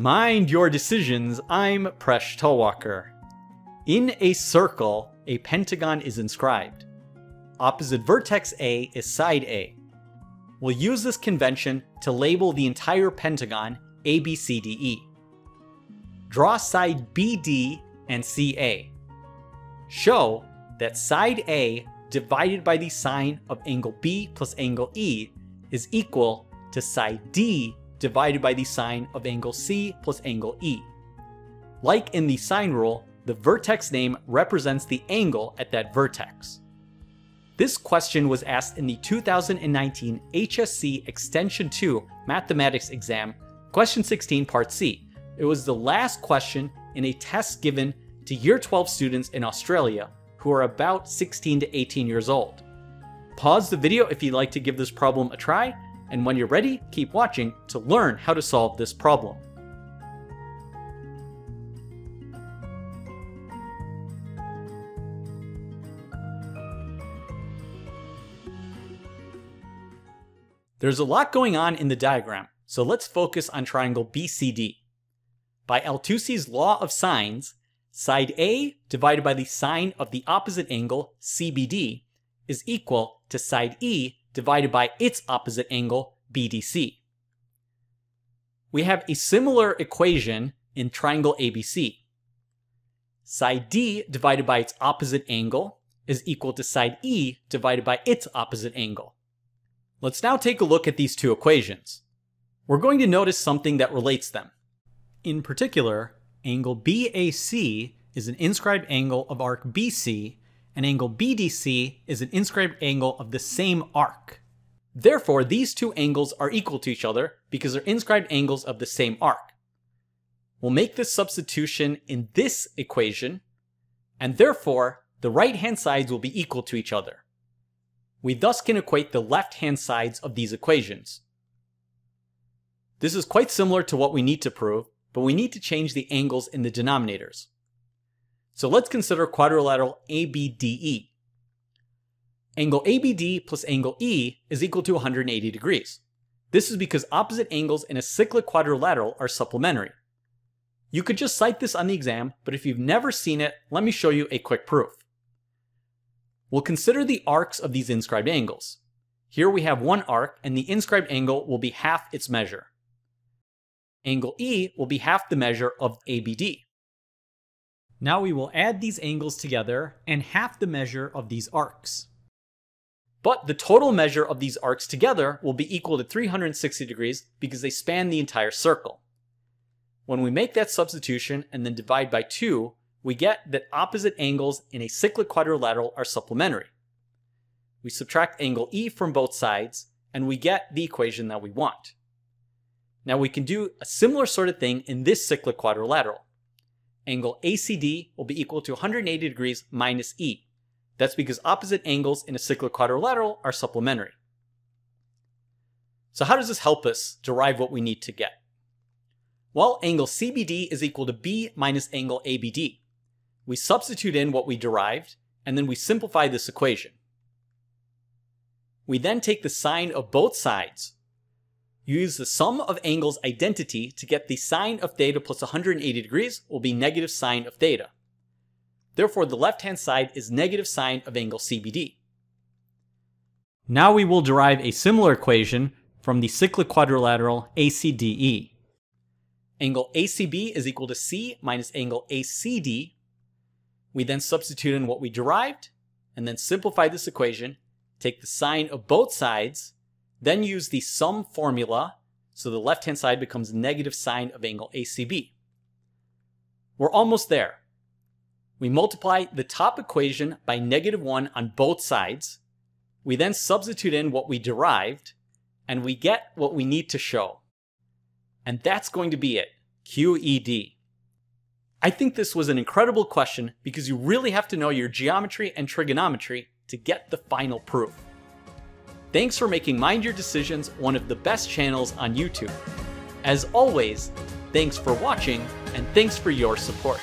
Mind your decisions, I'm Presh Talwalkar. In a circle, a pentagon is inscribed. Opposite vertex A is side A. We'll use this convention to label the entire pentagon ABCDE. Draw side BD and CA. Show that side A divided by the sine of angle B plus angle E is equal to side D divided by the sine of angle C plus angle E. Like in the sine rule, the vertex name represents the angle at that vertex. This question was asked in the 2019 HSC Extension 2 Mathematics exam, question 16 part C. It was the last question in a test given to year 12 students in Australia who are about 16 to 18 years old. Pause the video if you'd like to give this problem a try, and when you're ready, keep watching to learn how to solve this problem. There's a lot going on in the diagram, so let's focus on triangle BCD. By Althusser's law of sines, side A divided by the sine of the opposite angle, CBD, is equal to side E divided by its opposite angle, BDC. We have a similar equation in triangle ABC. Side D divided by its opposite angle is equal to side E divided by its opposite angle. Let's now take a look at these two equations. We're going to notice something that relates them. In particular, angle BAC is an inscribed angle of arc BC, and angle BDC is an inscribed angle of the same arc. Therefore, these two angles are equal to each other because they're inscribed angles of the same arc. We'll make this substitution in this equation, and therefore, the right-hand sides will be equal to each other. We thus can equate the left-hand sides of these equations. This is quite similar to what we need to prove, but we need to change the angles in the denominators. So let's consider quadrilateral ABDE. Angle ABD plus angle E is equal to 180 degrees. This is because opposite angles in a cyclic quadrilateral are supplementary. You could just cite this on the exam, but if you've never seen it, let me show you a quick proof. We'll consider the arcs of these inscribed angles. Here we have one arc, and the inscribed angle will be half its measure. Angle E will be half the measure of ABD. Now we will add these angles together and half the measure of these arcs. But the total measure of these arcs together will be equal to 360 degrees because they span the entire circle. When we make that substitution and then divide by 2, we get that opposite angles in a cyclic quadrilateral are supplementary. We subtract angle E from both sides, and we get the equation that we want. Now we can do a similar sort of thing in this cyclic quadrilateral. Angle ACD will be equal to 180 degrees minus E. That's because opposite angles in a cyclic quadrilateral are supplementary. So how does this help us derive what we need to get? Well, angle CBD is equal to B minus angle ABD. We substitute in what we derived, and then we simplify this equation. We then take the sine of both sides, use the sum of angles identity to get the sine of theta plus 180 degrees will be negative sine of theta. Therefore, the left-hand side is negative sine of angle CBD. Now we will derive a similar equation from the cyclic quadrilateral ACDE. Angle ACB is equal to C minus angle ACD. We then substitute in what we derived, and then simplify this equation, take the sine of both sides, then use the sum formula, so the left-hand side becomes negative sine of angle ACB. We're almost there. We multiply the top equation by negative 1 on both sides. We then substitute in what we derived, and we get what we need to show. And that's going to be it, QED. I think this was an incredible question because you really have to know your geometry and trigonometry to get the final proof. Thanks for making Mind Your Decisions one of the best channels on YouTube. As always, thanks for watching and thanks for your support.